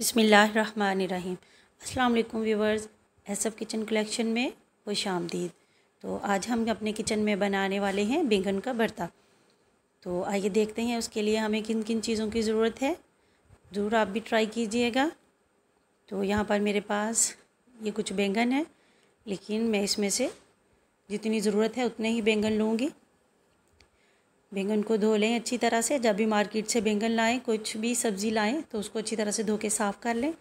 बिसमीम वालेकुम viewers एसअप kitchen collection में खुश आमदीद तो आज हम अपने किचन में बनाने वाले हैं बैंगन का भरता। तो आइए देखते हैं, उसके लिए हमें किन किन चीज़ों की ज़रूरत है। ज़रूर आप भी ट्राई कीजिएगा। तो यहाँ पर मेरे पास ये कुछ बैंगन है, लेकिन मैं इसमें से जितनी ज़रूरत है उतने ही बैंगन लूँगी। बैंगन को धो लें अच्छी तरह से। जब भी मार्केट से बैंगन लाएँ, कुछ भी सब्ज़ी लाएँ तो उसको अच्छी तरह से धो के साफ़ कर लें।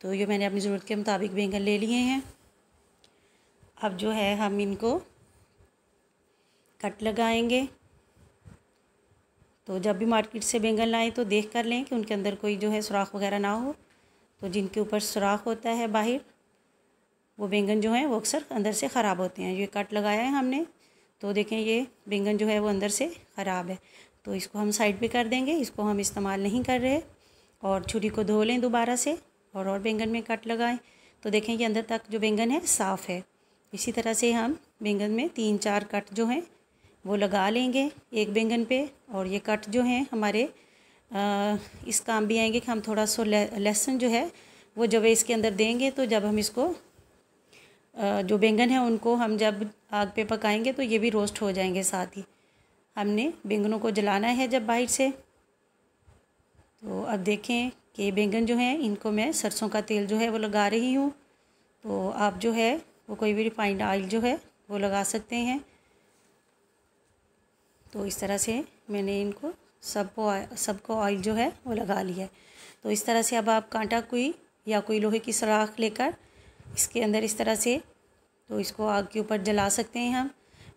तो ये मैंने अपनी ज़रूरत के मुताबिक बैंगन ले लिए हैं। अब जो है, हम इनको कट लगाएँगे। तो जब भी मार्केट से बैंगन लाएँ तो देख कर लें कि उनके अंदर कोई जो है सुराख वगैरह ना हो। तो जिनके ऊपर सुराख होता है बाहर, वो बैंगन जो हैं, वो अक्सर अंदर से ख़राब होते हैं। ये कट लगाया है हमने। तो देखें ये बैंगन जो है वो अंदर से ख़राब है। तो इसको हम साइड पे कर देंगे इसको हम इस्तेमाल नहीं कर रहे और छुरी को धो लें दोबारा से और और बैंगन में कट लगाएँ। तो देखें ये अंदर तक जो बैंगन है साफ़ है। इसी तरह से हम बैंगन में तीन चार कट जो हैं वो लगा लेंगे एक बैंगन पे और ये कट जो हैं हमारे आ, इस काम भी आएँगे कि हम थोड़ा सा लहसुन जो है वो जब इसके अंदर देंगे तो जब हम इसको जो बैंगन है, उनको हम जब आग पे पकाएँगे तो ये भी रोस्ट हो जाएँगे साथ ही। हमने बैंगनों को जलाना है जब बाहर से। तो अब देखें कि बैंगन जो है, इनको मैं सरसों का तेल जो है, वो लगा रही हूँ। तो आप जो है, वो कोई भी रिफाइंड ऑयल जो है, वो लगा सकते हैं। तो इस तरह से मैंने इनको सबको सबको ऑयल जो है, वो लगा लिया है। तो इस तरह से अब आप कांटा कोई या कोई लोहे की सराख लेकर इसके अंदर इस तरह से तो इसको आग के ऊपर जला सकते हैं हम।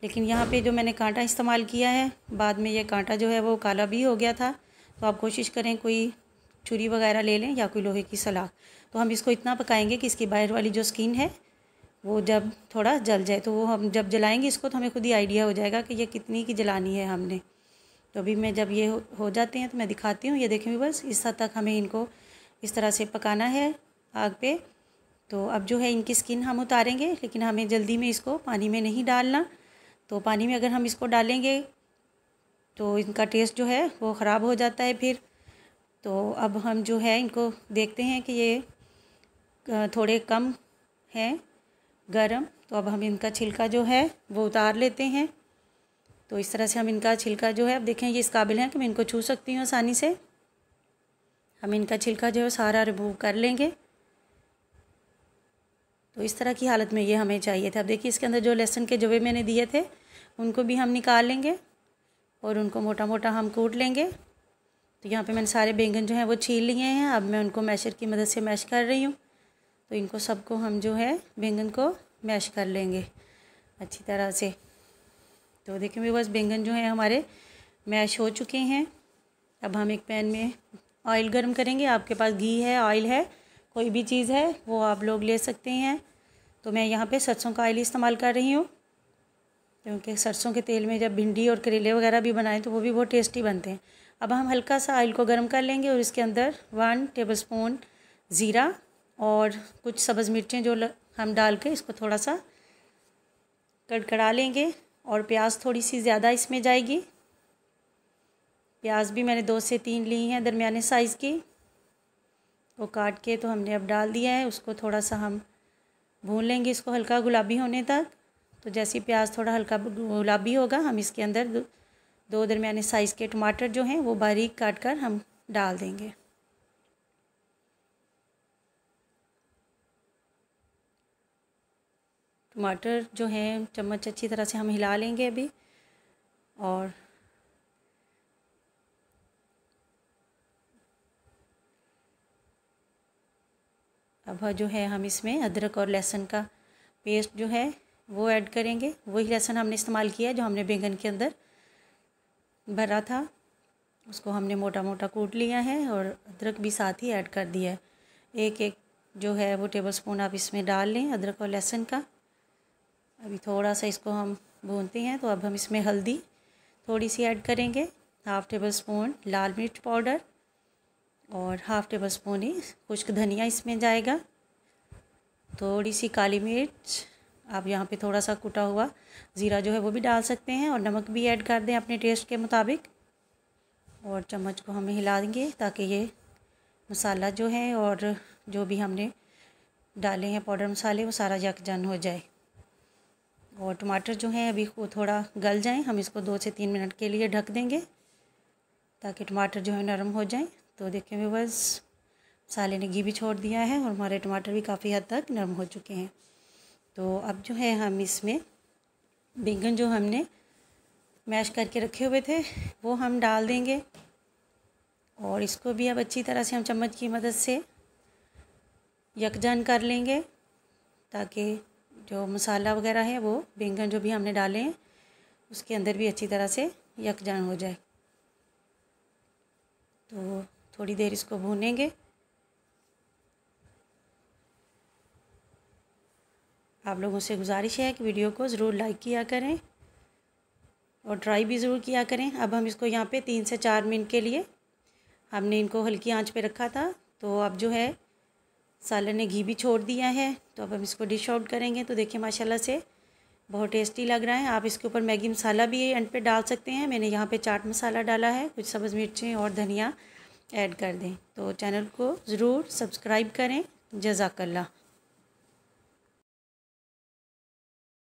लेकिन यहाँ पे जो मैंने कांटा इस्तेमाल किया है, बाद में ये कांटा जो है वो काला भी हो गया था तो आप कोशिश करें कोई छुरी वगैरह ले लें या कोई लोहे की सलाख। तो हम इसको इतना पकाएँगे कि इसकी बाहर वाली जो स्किन है, वो जब थोड़ा जल जाए तो वो हम जब जलाएँगे इसको तो हमें खुद ही आइडिया हो जाएगा कि ये कितनी की जलानी है हमने। तो अभी मैं जब ये हो जाते हैं तो मैं दिखाती हूँ। ये देखें बस इस हद तक हमें इनको इस तरह से पकाना है आग पे। तो अब जो है इनकी स्किन हम उतारेंगे, लेकिन हमें जल्दी में इसको पानी में नहीं डालना। तो पानी में अगर हम इसको डालेंगे तो इनका टेस्ट जो है वो ख़राब हो जाता है फिर। तो अब हम जो है इनको देखते हैं कि ये थोड़े कम हैं, गरम। तो अब हम इनका छिलका जो है वो उतार लेते हैं। तो इस तरह से हम इनका छिलका जो है, अब देखें ये इस काबिल है कि मैं इनको छू सकती हूँ आसानी से। हम इनका छिलका जो है सारा रिमूव कर लेंगे। तो इस तरह की हालत में ये हमें चाहिए था। अब देखिए, इसके अंदर जो लहसुन के जवे मैंने दिए थे, उनको भी हम निकाल लेंगे और उनको मोटा मोटा हम कूट लेंगे। तो यहाँ पे मैंने सारे बैंगन जो हैं वो छील लिए हैं। अब मैं उनको मैशर की मदद से मैश कर रही हूँ। तो इनको सबको हम जो है बैंगन को मैश कर लेंगे अच्छी तरह से। तो देखें भी बस बैंगन जो है हमारे मैश हो चुके हैं। अब हम एक पैन में ऑयल गर्म करेंगे। आपके पास घी है, ऑयल है, कोई भी चीज़ है, वो आप लोग ले सकते हैं। तो मैं यहाँ पे सरसों का ऑयल इस्तेमाल कर रही हूँ। क्योंकि सरसों के तेल में जब भिंडी और करेले वगैरह भी बनाएँ तो वो भी बहुत टेस्टी बनते हैं। अब हम हल्का सा ऑयल को गर्म कर लेंगे और इसके अंदर वन टेबल स्पून ज़ीरा और कुछ सब्ज़ मिर्चें जो हम डाल के इसको थोड़ा सा कड़कड़ा लेंगे और प्याज थोड़ी सी ज़्यादा इसमें जाएगी। प्याज भी मैंने दो से तीन ली हैं दरमियाने साइज़ की। वो काट के तो हमने अब डाल दिया है, उसको थोड़ा सा हम भून लेंगे इसको हल्का गुलाबी होने तक। तो जैसे प्याज थोड़ा हल्का गुलाबी होगा हम इसके अंदर दो, दरमियाने साइज़ के टमाटर जो हैं वो बारीक काट कर हम डाल देंगे। टमाटर जो हैं चम्मच अच्छी तरह से हम हिला लेंगे अभी और अब जो है हम इसमें अदरक और लहसुन का पेस्ट जो है वो ऐड करेंगे। वही लहसुन हमने इस्तेमाल किया जो हमने बैंगन के अंदर भरा था। उसको हमने मोटा मोटा कूट लिया है और अदरक भी साथ ही ऐड कर दिया है। एक एक जो है वो टेबल स्पून आप इसमें डाल लें अदरक और लहसुन का। अभी थोड़ा सा इसको हम भूनते हैं तो अब हम इसमें हल्दी थोड़ी सी ऐड करेंगे। हाफ़ टेबल स्पून लाल मिर्च पाउडर। और हाफ़ टेबल स्पून ही, खुश्क धनिया इसमें जाएगा। थोड़ी सी काली मिर्च, आप यहाँ पे थोड़ा सा कुटा हुआ ज़ीरा जो है वो भी डाल सकते हैं और नमक भी ऐड कर दें अपने टेस्ट के मुताबिक। और चम्मच को हमें हिला देंगे ताकि ये मसाला जो है और जो भी हमने डाले हैं पाउडर मसाले, वो सारा यकजन हो जाए। और टमाटर जो हैं अभी वो थोड़ा गल जाएँ, हम इसको दो से तीन मिनट के लिए ढक देंगे ताकि टमाटर जो है नरम हो जाएँ। तो देखें बस मसाले ने घी भी छोड़ दिया है और हमारे टमाटर भी काफ़ी हद तक नरम हो चुके हैं। तो अब जो है हम इसमें बैंगन जो हमने मैश करके रखे हुए थे, वो हम डाल देंगे। और इसको भी अब अच्छी तरह से हम चम्मच की मदद से यकजान कर लेंगे, ताकि जो मसाला वगैरह है, वो बैंगन जो भी हमने डाले हैं, उसके अंदर भी अच्छी तरह से यकजान हो जाए। तो थोड़ी देर इसको भूनेंगे। आप लोगों से गुजारिश है कि वीडियो को ज़रूर लाइक किया करें और ट्राई भी ज़रूर किया करें। अब हम इसको यहाँ पे तीन से चार मिनट के लिए, हमने इनको हल्की आँच पे रखा था तो अब जो है, सालन ने घी भी छोड़ दिया है तो अब हम इसको डिश आउट करेंगे। तो देखिए, माशाल्लाह से बहुत टेस्टी लग रहा है। आप इसके ऊपर मैगी मसाला भी एंड पे डाल सकते हैं। मैंने यहाँ पे चाट मसाला डाला है, कुछ सब्ज़ मिर्चें और धनिया। ऐड कर दें। तो चैनल को ज़रूर सब्सक्राइब करें। जजाकल्ला